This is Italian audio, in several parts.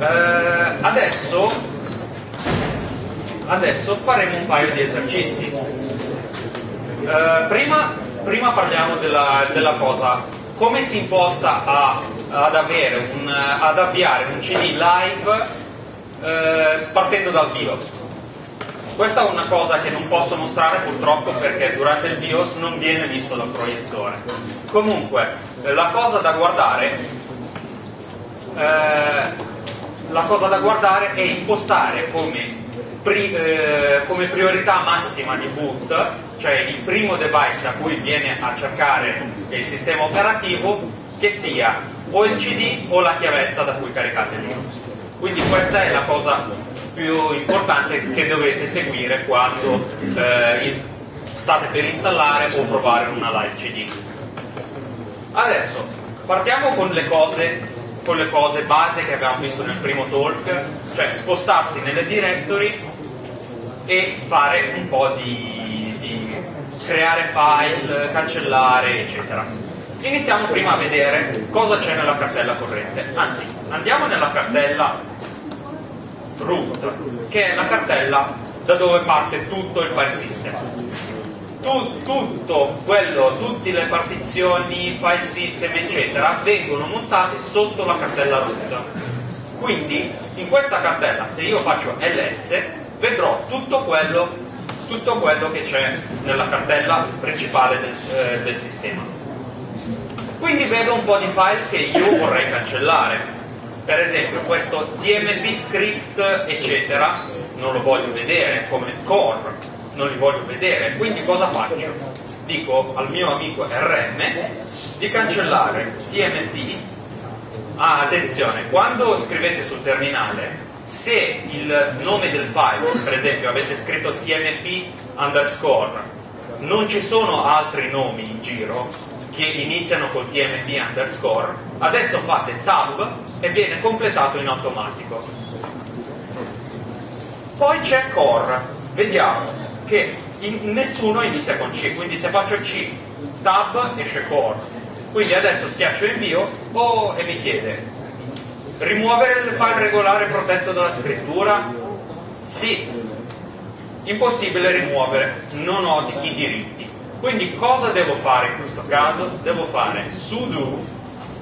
Eh, adesso, adesso faremo un paio di esercizi. Eh, prima, prima, parliamo della, della, cosa, come si imposta a, ad, un, ad, avviare un CD live eh, partendo dal BIOS. Questa è una cosa che non posso mostrare purtroppo perché durante il BIOS non viene visto dal proiettore. Comunque, la cosa da guardare, eh, la cosa da guardare è impostare come, pri, eh, come priorità massima di boot, cioè il primo device da cui viene a cercare il sistema operativo, che sia o il CD o la chiavetta da cui caricate Linux. Quindi questa è la cosa più importante che dovete seguire quando eh, state per installare o provare una live CD. Adesso partiamo con le cose, con le cose base che abbiamo visto nel primo talk, cioè spostarsi nelle directory e fare un po' di, di creare file, cancellare, eccetera. Iniziamo prima a vedere cosa c'è nella cartella corrente. Anzi, andiamo nella cartella root, che è la cartella da dove parte tutto il file system. Tu, tutto quello, tutte le partizioni, file system, eccetera, vengono montate sotto la cartella root. Quindi in questa cartella, se io faccio ls, vedrò tutto quello, tutto quello che c'è nella cartella principale del, eh, del sistema. Quindi vedo un po' di file che io vorrei cancellare per esempio questo TMP script eccetera non lo voglio vedere come core non li voglio vedere quindi cosa faccio? dico al mio amico RM di cancellare TMP ah attenzione quando scrivete sul terminale se il nome del file per esempio avete scritto TMP underscore non ci sono altri nomi in giro che iniziano col TMP underscore, adesso fate tab e viene completato in automatico. Poi c'è core, vediamo che nessuno inizia con C, quindi se faccio C, tab esce core. Quindi adesso schiaccio invio oh, e mi chiede rimuovere il file regolare protetto dalla scrittura? Sì, impossibile rimuovere, non ho i diritti. Quindi cosa devo fare in questo caso? Devo fare sudo,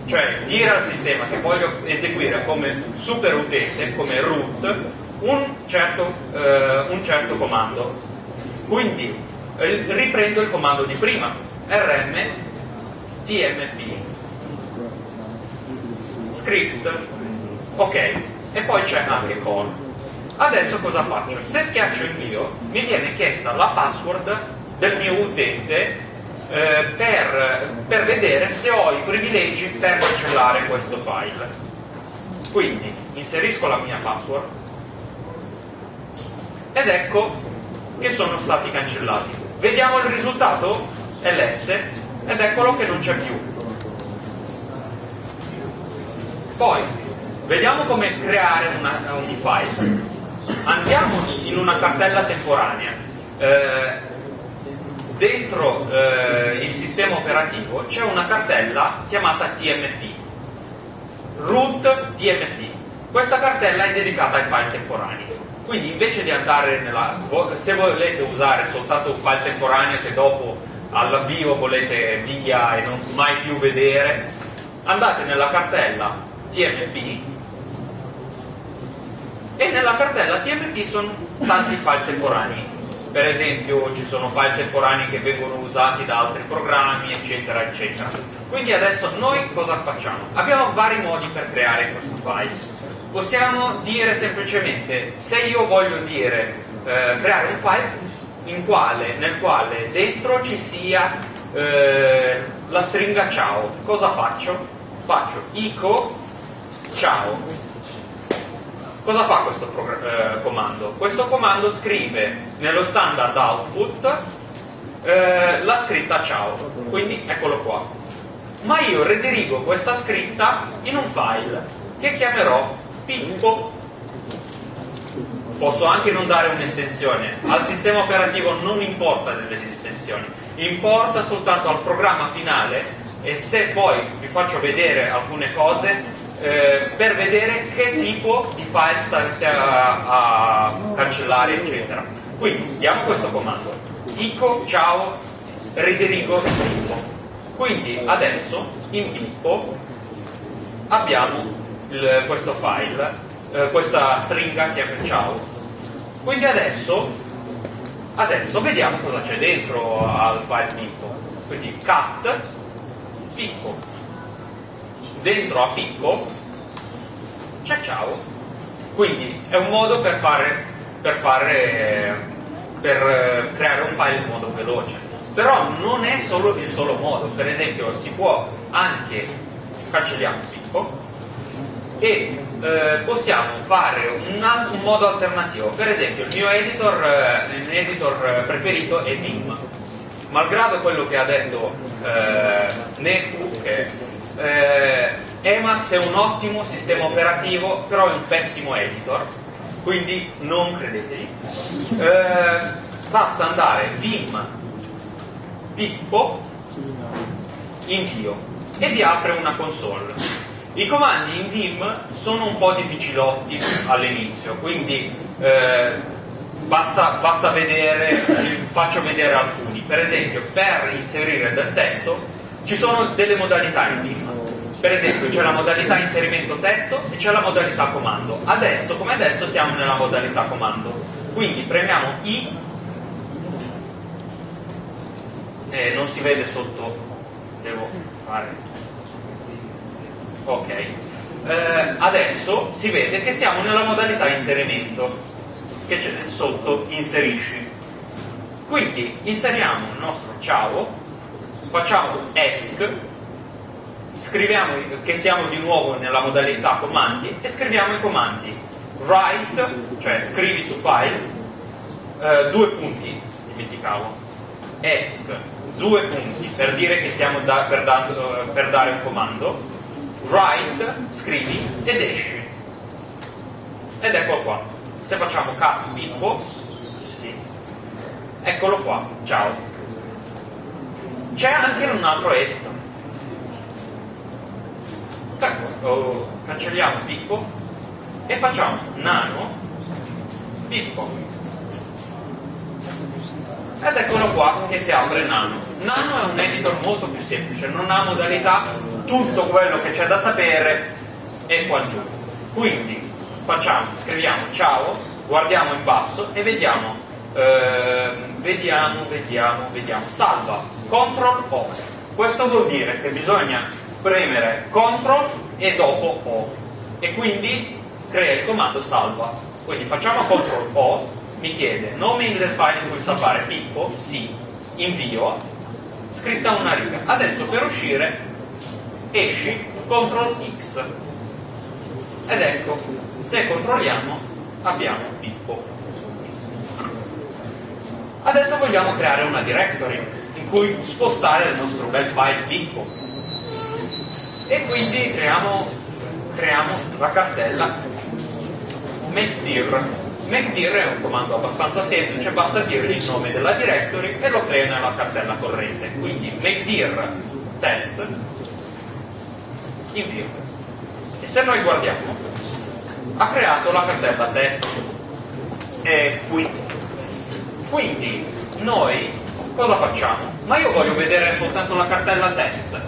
cioè dire al sistema che voglio eseguire come super utente, come root, un certo, eh, un certo comando. Quindi eh, riprendo il comando di prima, rm tmp script, ok, e poi c'è anche call. Adesso cosa faccio? Se schiaccio invio mi viene chiesta la password del mio utente eh, per, per vedere se ho i privilegi per cancellare questo file. Quindi inserisco la mia password ed ecco che sono stati cancellati. Vediamo il risultato? ls ed eccolo che non c'è più. Poi, vediamo come creare una, un file. Andiamo in una cartella temporanea. Eh, dentro eh, il sistema operativo c'è una cartella chiamata TMP, root TMP. Questa cartella è dedicata ai file temporanei. Quindi invece di andare nella... se volete usare soltanto un file temporaneo che dopo all'avvio volete via e non mai più vedere, andate nella cartella TMP e nella cartella TMP sono tanti file temporanei per esempio ci sono file temporanei che vengono usati da altri programmi, eccetera, eccetera. Quindi adesso noi cosa facciamo? Abbiamo vari modi per creare questo file. Possiamo dire semplicemente, se io voglio dire, eh, creare un file quale, nel quale dentro ci sia eh, la stringa ciao, cosa faccio? Faccio ico ciao Cosa fa questo eh, comando? Questo comando scrive nello standard output eh, la scritta ciao, quindi eccolo qua. Ma io redirigo questa scritta in un file che chiamerò pippo. Posso anche non dare un'estensione, al sistema operativo non importa delle estensioni, importa soltanto al programma finale e se poi vi faccio vedere alcune cose eh, per vedere che tipo di file state a, a cancellare, eccetera. Quindi diamo questo comando, ico ciao ridirigo Pippo. Quindi adesso in Pippo abbiamo il, questo file, eh, questa stringa che è ciao. Quindi adesso, adesso vediamo cosa c'è dentro al file Pippo. Quindi cat Pippo. Dentro a Pippo c'è ciao. Quindi è un modo per fare, per, fare, per creare un file in modo veloce però non è solo il solo modo, per esempio si può anche, cancelliamo Pippo, e eh, possiamo fare un, un, modo alternativo, per esempio il mio editor, eh, il mio editor preferito è Vim, malgrado quello che ha detto eh, Neku, che eh, Emacs è un ottimo sistema operativo, però è un pessimo editor, quindi non credeteli. Eh, basta andare Vim Pippo invio e vi apre una console. I comandi in Vim sono un po' difficilotti all'inizio, quindi eh, basta, basta vedere, faccio vedere alcuni. Per esempio, per inserire del testo ci sono delle modalità in Vim. Per esempio c'è la modalità inserimento testo e c'è la modalità comando. Adesso, come adesso, siamo nella modalità comando. Quindi premiamo I eh, non si vede sotto devo fare ok. Eh, adesso si vede che siamo nella modalità inserimento che c'è sotto inserisci. Quindi inseriamo il nostro ciao facciamo esc scriviamo che siamo di nuovo nella modalità comandi e scriviamo i comandi. Write cioè scrivi su file eh, due punti dimenticavo. Esc due punti per dire che stiamo da, per, dando, per dare un comando, write, scrivi ed esci. Ed ecco qua. Se facciamo cat pippo, sì. eccolo qua, ciao. C'è anche un altro editor. Ecco, oh, cancelliamo pippo e facciamo nano pippo ed eccolo qua che si apre Nano. Nano è un editor molto più semplice, non ha modalità, tutto quello che c'è da sapere è qua giù. Quindi facciamo, scriviamo ciao, guardiamo in basso e vediamo, eh, vediamo, vediamo, vediamo, salva, CTRL O. Questo vuol dire che bisogna premere CTRL e dopo O e quindi crea il comando salva. Quindi facciamo CTRL O mi chiede nome del file in cui salvare Pippo, sì, invio, scritta una riga. Adesso per uscire esci CTRL X ed ecco, se controlliamo abbiamo Pippo. Adesso vogliamo creare una directory in cui spostare il nostro bel file Pippo e quindi creiamo, creiamo la cartella makedir MakeDir è un comando abbastanza semplice, basta dirgli il nome della directory e lo crea nella casella corrente. Quindi makedir test invio. E se noi guardiamo, ha creato la cartella test è qui. Quindi noi cosa facciamo? Ma io voglio vedere soltanto la cartella test.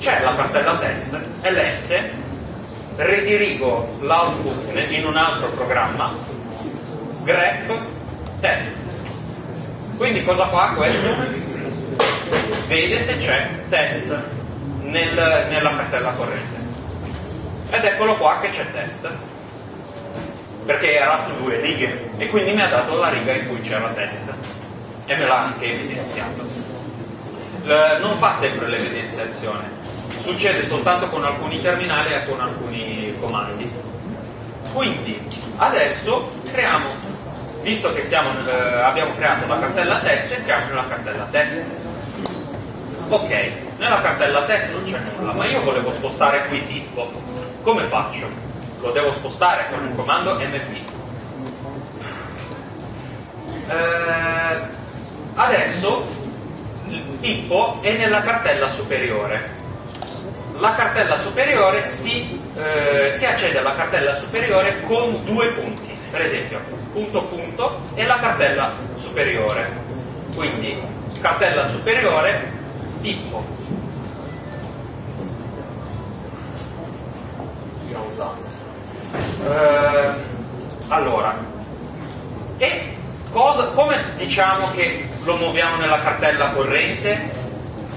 C'è la cartella test, ls, ridirigo l'output in un altro programma grep test. Quindi cosa fa questo? Vede se c'è test nel, nella cartella corrente. Ed eccolo qua che c'è test. Perché era su due righe e quindi mi ha dato la riga in cui c'era test e me l'ha anche evidenziato. non fa sempre l'evidenziazione, succede soltanto con alcuni terminali e con alcuni comandi. Quindi adesso creiamo visto che siamo, eh, abbiamo creato la cartella test, entriamo nella cartella test. Ok, nella cartella test non c'è nulla, ma io volevo spostare qui tipo. Come faccio? Lo devo spostare con il comando mv. Eh, adesso il Pippo è nella cartella superiore. la cartella superiore si, eh, si accede alla cartella superiore con due punti, per esempio punto punto e la cartella superiore. Quindi cartella superiore tipo eh, allora e cosa, come diciamo che lo muoviamo nella cartella corrente?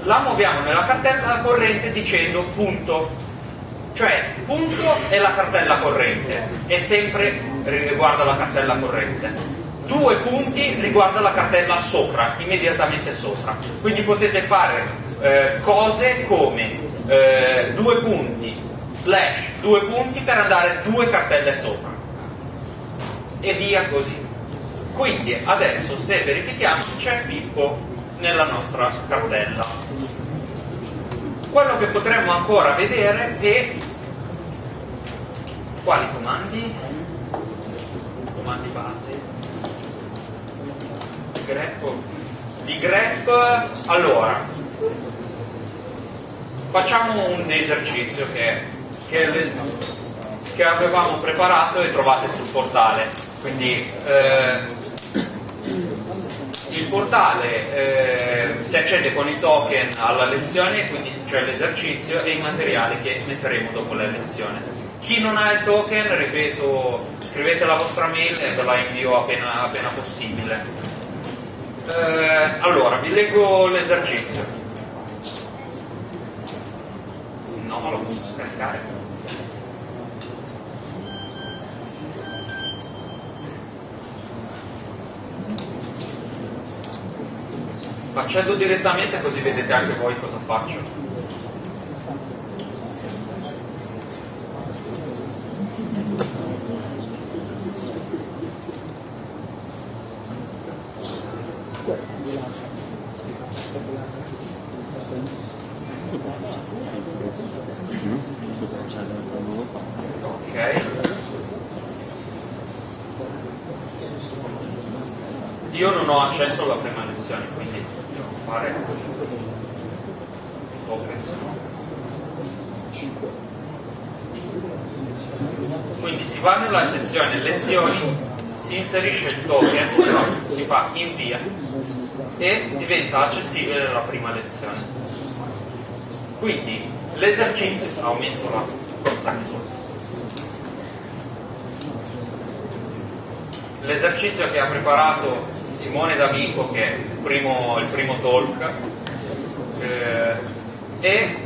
La muoviamo nella cartella corrente dicendo punto, cioè punto è la cartella corrente e sempre riguarda la cartella corrente. Due punti riguarda la cartella sopra, immediatamente sopra. Quindi potete fare eh, cose come eh, due punti slash due punti per andare due cartelle sopra e via così. Quindi adesso se verifichiamo c'è Pippo nella nostra cartella. Quello che potremmo ancora vedere è quali comandi? Comandi base. Grep. Di grep, allora, facciamo un esercizio che, che, che avevamo preparato e trovate sul portale. Quindi eh, il portale eh, si accede con i token alla lezione, quindi c'è l'esercizio e i materiali che metteremo dopo la lezione. Chi non ha il token, ripeto, scrivete la vostra mail e ve la invio appena, appena possibile. Eh, allora, vi leggo l'esercizio. No, ma lo posso scaricare. Facendo direttamente così vedete anche voi cosa faccio. Ok. Io non ho accesso alla prima lezione, quindi devo fare Quindi si va nella sezione lezioni, si inserisce il token, si fa invia e diventa accessibile la prima lezione. Quindi l'esercizio, aumento la contatto. L'esercizio che ha preparato Simone D'Amico che è il primo, il primo talk eh, e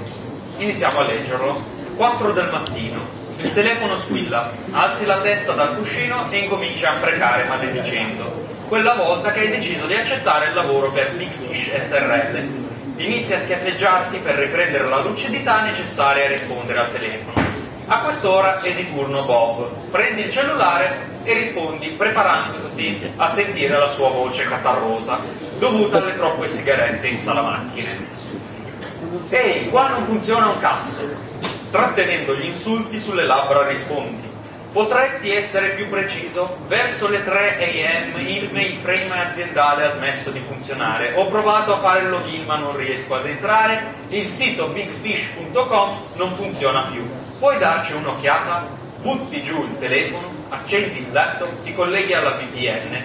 iniziamo a leggerlo 4 del mattino il telefono squilla alzi la testa dal cuscino e incominci a pregare maledicendo quella volta che hai deciso di accettare il lavoro per Big Fish SRL inizi a schiaffeggiarti per riprendere la lucidità necessaria a rispondere al telefono a quest'ora è di turno Bob. Prendi il cellulare e rispondi preparandoti a sentire la sua voce catarrosa, dovuta alle troppe sigarette in sala macchine. Ehi, qua non funziona un cazzo. Trattenendo gli insulti sulle labbra rispondi. Potresti essere più preciso? Verso le 3 am il mainframe aziendale ha smesso di funzionare. Ho provato a fare il login ma non riesco ad entrare. Il sito bigfish.com non funziona più. Puoi darci un'occhiata? Butti giù il telefono, accendi il laptop, ti colleghi alla VPN,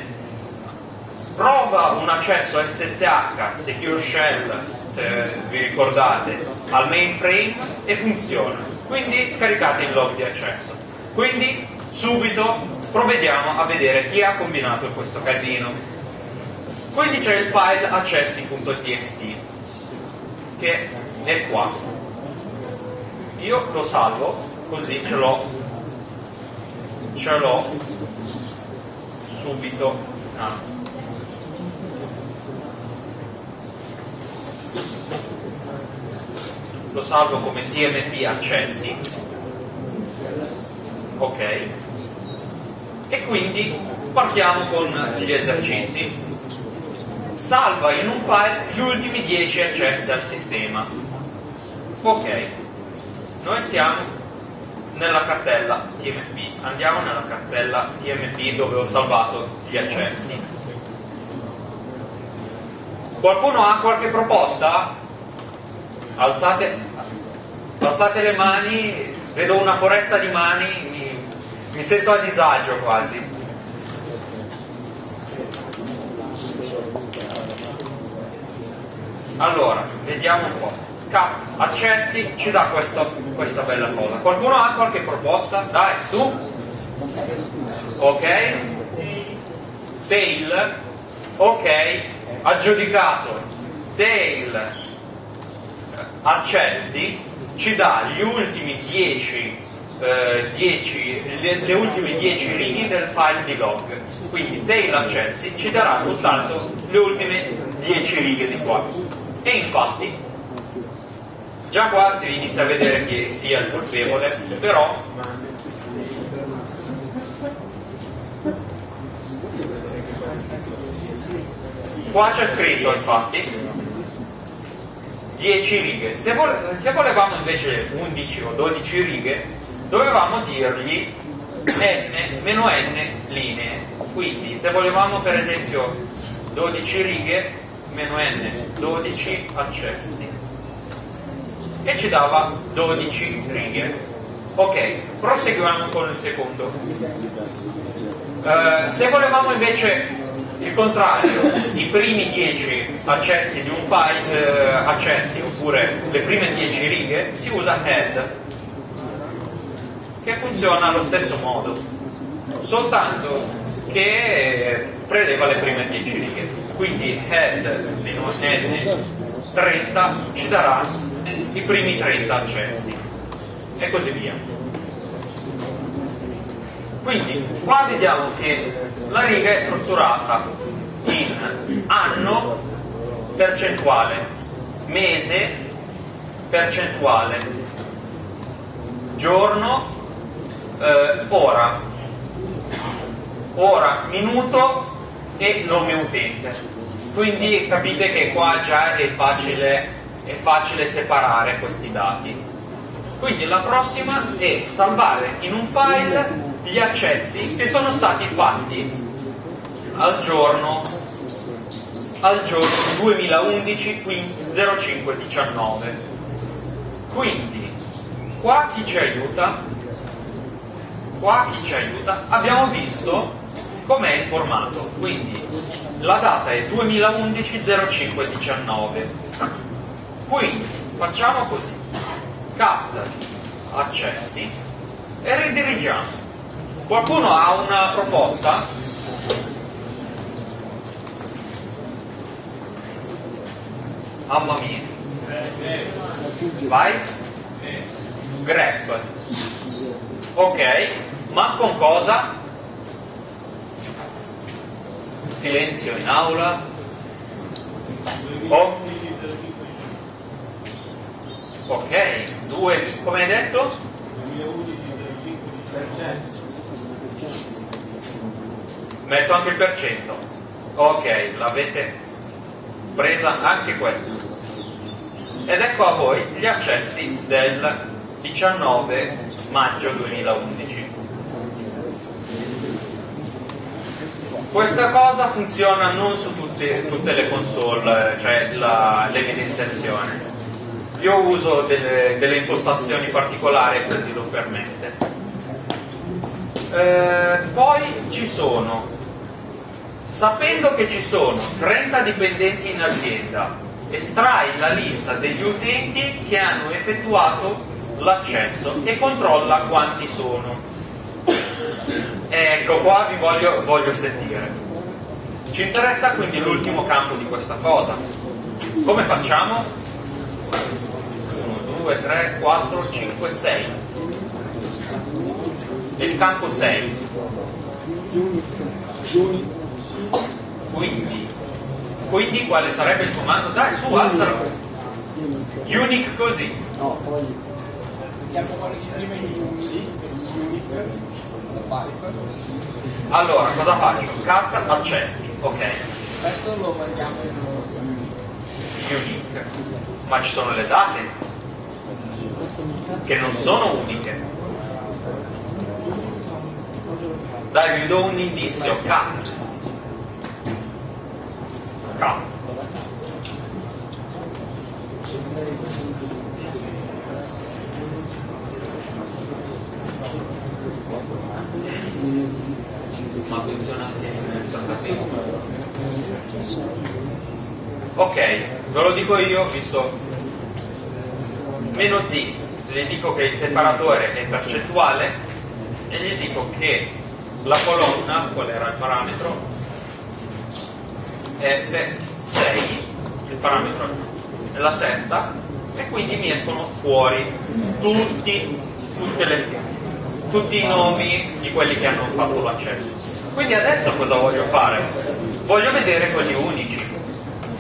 prova un accesso SSH, Secure Shell, se vi ricordate, al mainframe e funziona. Quindi scaricate il log di accesso. Quindi subito provvediamo a vedere chi ha combinato questo casino. Quindi c'è il file accessi.txt che è qua io lo salvo così ce l'ho ce l'ho subito ah. Lo salvo come tmp accessi. Ok. E quindi partiamo con gli esercizi. Salva in un file gli ultimi 10 accessi al sistema. Ok. Noi siamo nella cartella TMP, andiamo nella cartella TMP dove ho salvato gli accessi. Qualcuno ha qualche proposta? Alzate, alzate le mani, vedo una foresta di mani, mi, mi sento a disagio quasi. Allora, vediamo un po'. Cat, accessi, ci dà questo, questa bella cosa. Qualcuno ha qualche proposta? Dai, su. Ok. Tail. Ok. Aggiudicato. Tail. Accessi. Ci dà gli ultimi 10 eh, 10, le, le, ultime 10 righe del file di log. Quindi tail accessi ci darà soltanto le ultime 10 righe di qua. E infatti, già qua si inizia a vedere chi sia il colpevole, però qua c'è scritto infatti 10 righe. Se, vole, se volevamo invece 11 o 12 righe, dovevamo dirgli n meno n linee. Quindi se volevamo per esempio 12 righe, meno n 12 accessi e ci dava 12 righe ok proseguiamo con il secondo uh, se volevamo invece il contrario i primi 10 accessi di un file uh, accessi oppure le prime 10 righe si usa head che funziona allo stesso modo soltanto che preleva le prime 10 righe. Quindi head meno n 30 ci darà i primi 30 accessi e così via. Quindi qua vediamo che la riga è strutturata in anno percentuale mese percentuale giorno eh, ora ora minuto e nome utente. Quindi capite che qua già è facile, è facile separare questi dati. Quindi la prossima è salvare in un file gli accessi che sono stati fatti al giorno, al giorno 2011 0519. Quindi qua chi ci aiuta? Qua chi ci aiuta? Abbiamo visto com'è il formato quindi la data è 2011 05 19 quindi facciamo così cat accessi e ridirigiamo qualcuno ha una proposta? mamma mia vai grep ok ma con cosa? silenzio in aula oh. ok due come hai detto? Metto anche il per cento ok l'avete presa anche questa ed ecco a voi gli accessi del 19 maggio 2011 Questa cosa funziona non su tutti, tutte le console, cioè l'evidenziazione. Io uso delle, delle, impostazioni particolari quindi lo permette. Eh, poi ci sono, sapendo che ci sono 30 dipendenti in azienda, estrai la lista degli utenti che hanno effettuato l'accesso e controlla quanti sono Ecco, qua vi voglio, voglio sentire. Ci interessa quindi l'ultimo campo di questa cosa. Come facciamo? 1, 2, 3, 4, 5, 6. Il campo 6. Quindi, quindi quale sarebbe il comando? Dai, su, alzalo. Unique così. No, poi... Chiamo quello di prima in unique. Allora, cosa faccio? Carta accessi, ok. Questo lo mandiamo in unique. Ma ci sono le date che non sono uniche. Dai, vi do un indizio, cat. Ok ve lo dico io visto. Meno d gli dico che il separatore è percentuale e gli dico che la colonna qual era il parametro? F6, il parametro è la sesta, e quindi mi escono fuori tutti, le, tutti i nomi di quelli che hanno fatto l'accesso. Quindi adesso cosa voglio fare? Voglio vedere quelli unici.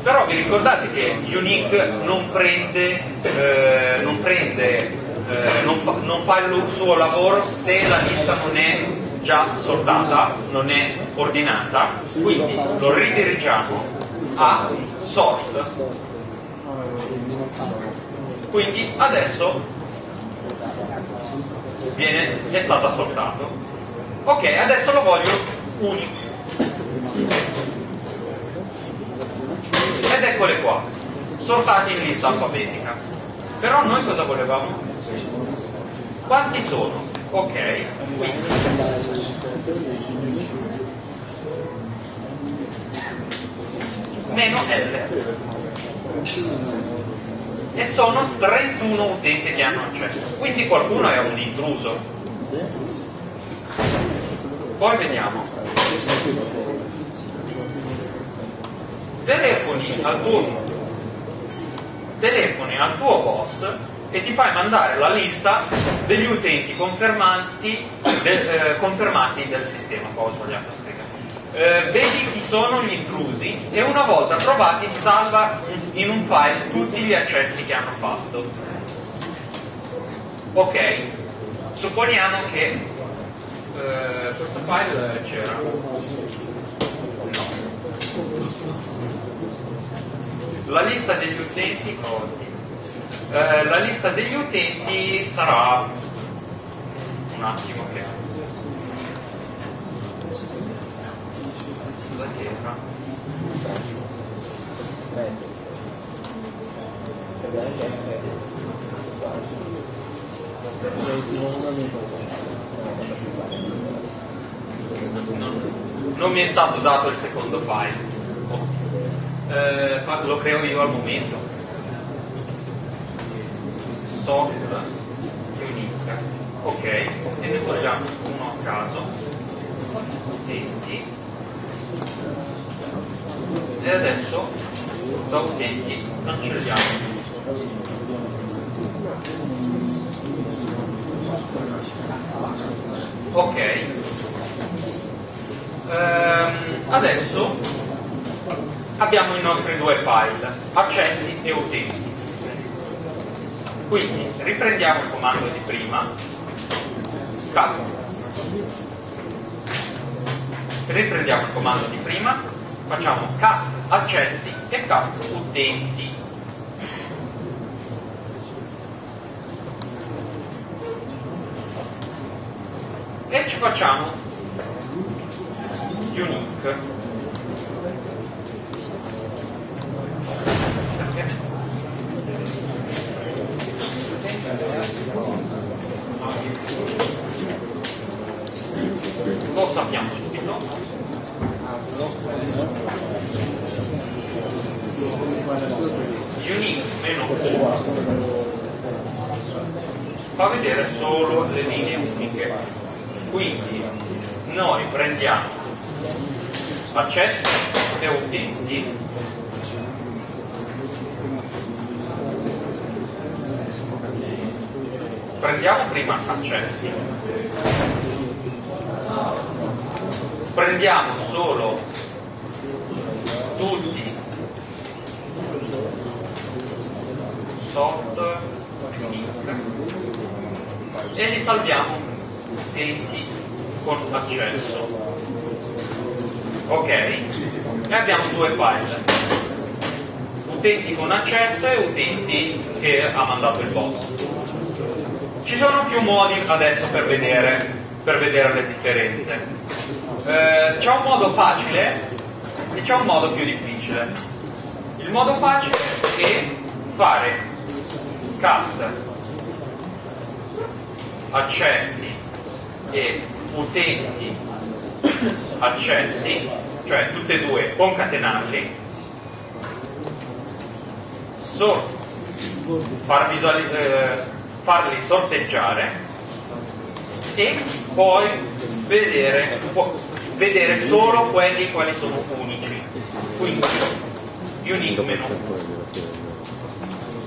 Però vi ricordate che Unique non prende, eh, non, prende eh, non, fa, non fa il suo lavoro se la lista non è già sortata, non è ordinata, quindi lo ridirigiamo a sort quindi adesso viene, è stato assortato ok adesso lo voglio unico ed eccole qua sortati in lista alfabetica però noi cosa volevamo? quanti sono? Ok. Meno L. E sono 31 utenti che hanno accesso. Quindi qualcuno è un intruso. Poi vediamo telefoni al tuo telefoni al tuo boss e ti fai mandare la lista degli utenti confermati, de, eh, confermati del sistema poi ho sbagliato eh, vedi chi sono gli intrusi e una volta trovati salva in un file tutti gli accessi che hanno fatto. Ok, supponiamo che eh, questo file c'era. La lista degli utenti, oh, eh, la lista degli utenti sarà un attimo che terra. Non, non mi è stato dato il secondo file. Eh, lo creo io al momento soft unique ok e ne togliamo uno a caso. Utenti e adesso da utenti cancelliamo ok. Ehm, adesso abbiamo i nostri due file accessi e utenti quindi riprendiamo il comando di prima. Cat riprendiamo il comando di prima. Facciamo cat accessi e cat utenti. E ci facciamo unique lo sappiamo subito. Unique meno fa vedere solo le linee uniche. Quindi noi prendiamo accessi e utenti. Prendiamo prima accessi prendiamo solo tutti link e li salviamo utenti con accesso. Ok? E abbiamo due file. Utenti con accesso e utenti che ha mandato il boss. Ci sono più modi adesso per vedere, per vedere le differenze eh, c'è un modo facile e c'è un modo più difficile. Il modo facile è fare cat accessi e utenti accessi, cioè tutte e due concatenarli, sor- far eh, farli sorteggiare e poi vedere, vedere solo quelli quali sono unici. Quindi unique meno.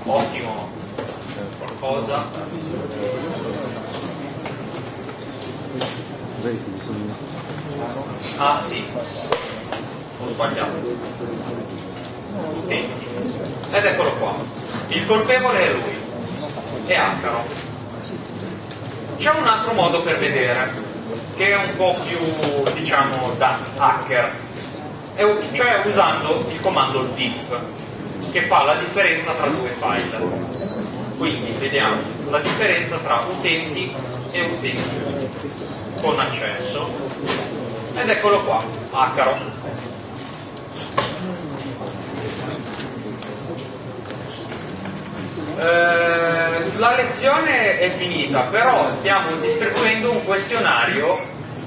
Ottimo. Qualcosa. Ah sì, ho sbagliato. Utenti. Ed eccolo qua. Il colpevole è lui. È Acaro. C'è un altro modo per vedere, che è un po' più, diciamo, da hacker, cioè usando il comando diff, che fa la differenza tra due file. Quindi vediamo la differenza tra utenti e utenti con accesso ed eccolo qua, Acaro. Eh, la lezione è finita, però stiamo distribuendo un questionario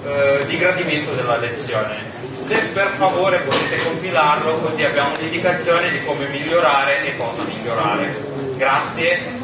eh, di gradimento della lezione. Se per favore potete compilarlo così abbiamo un'indicazione di come migliorare e cosa migliorare. Grazie.